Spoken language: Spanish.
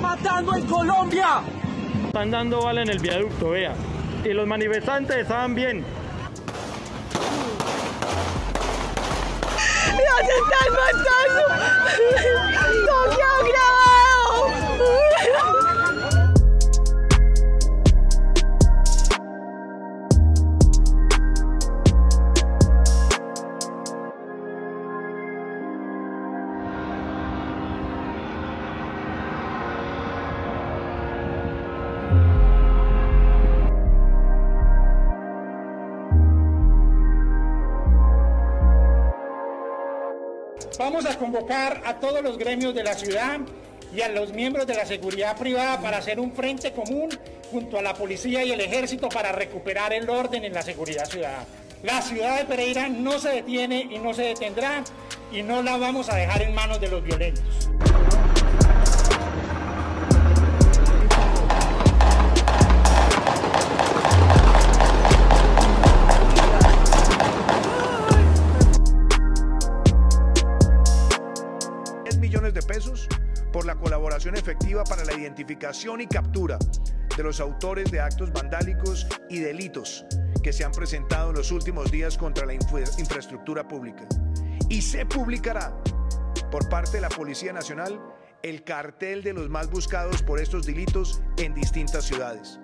matando en Colombia. Están dando bala en el viaducto, vea. Y los manifestantes estaban bien. ¡Nos están matando! Vamos a convocar a todos los gremios de la ciudad y a los miembros de la seguridad privada para hacer un frente común junto a la policía y el ejército para recuperar el orden en la seguridad ciudadana. La ciudad de Pereira no se detiene y no se detendrá y no la vamos a dejar en manos de los violentos. Pesos por la colaboración efectiva para la identificación y captura de los autores de actos vandálicos y delitos que se han presentado en los últimos días contra la infra infraestructura pública. Y se publicará por parte de la Policía Nacional el cartel de los más buscados por estos delitos en distintas ciudades.